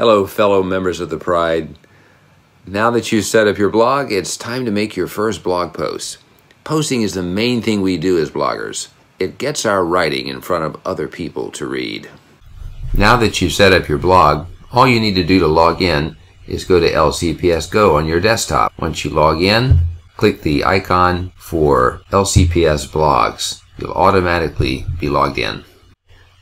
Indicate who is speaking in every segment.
Speaker 1: Hello, fellow members of the Pride. Now that you've set up your blog, it's time to make your first blog post. Posting is the main thing we do as bloggers. It gets our writing in front of other people to read. Now that you've set up your blog, all you need to do to log in is go to LCPS Go on your desktop. Once you log in, click the icon for LCPS blogs. You'll automatically be logged in.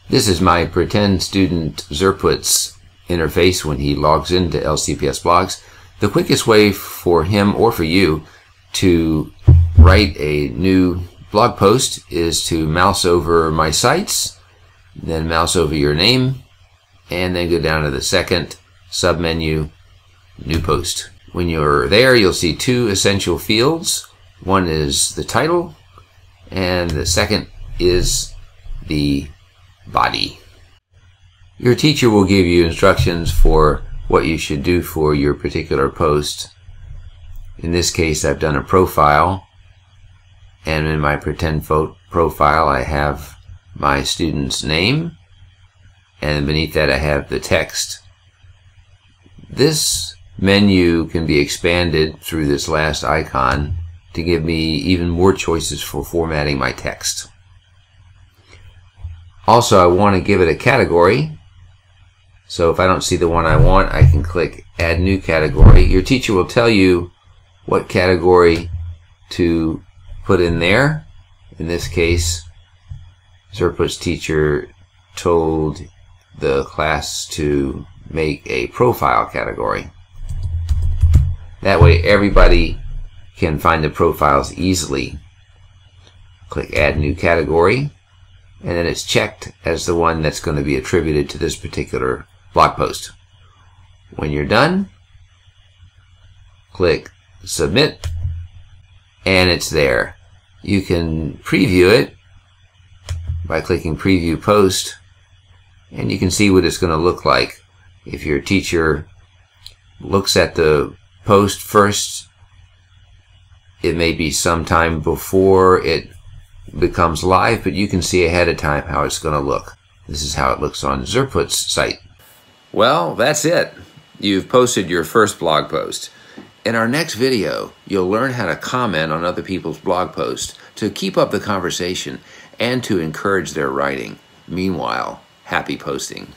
Speaker 1: This is my pretend student Zerputz interface when he logs into LCPS blogs. The quickest way for him or for you to write a new blog post is to mouse over my sites, then mouse over your name, and then go down to the second submenu, new post. When you're there, you'll see two essential fields. One is the title, and the second is the body. Your teacher will give you instructions for what you should do for your particular post. In this case, I've done a profile, and in my pretend profile, I have my student's name, and beneath that, I have the text. This menu can be expanded through this last icon to give me even more choices for formatting my text. Also, I want to give it a category so if I don't see the one I want, I can click Add New Category. Your teacher will tell you what category to put in there. In this case, Zerput's teacher told the class to make a profile category. That way everybody can find the profiles easily. Click Add New Category, and then it's checked as the one that's going to be attributed to this particular blog post. When you're done, click submit and it's there. You can preview it by clicking preview post and you can see what it's going to look like. If your teacher looks at the post first, it may be sometime before it becomes live, but you can see ahead of time how it's going to look. This is how it looks on Zerput's site. Well, that's it. You've posted your first blog post. In our next video, you'll learn how to comment on other people's blog posts to keep up the conversation and to encourage their writing. Meanwhile, happy posting.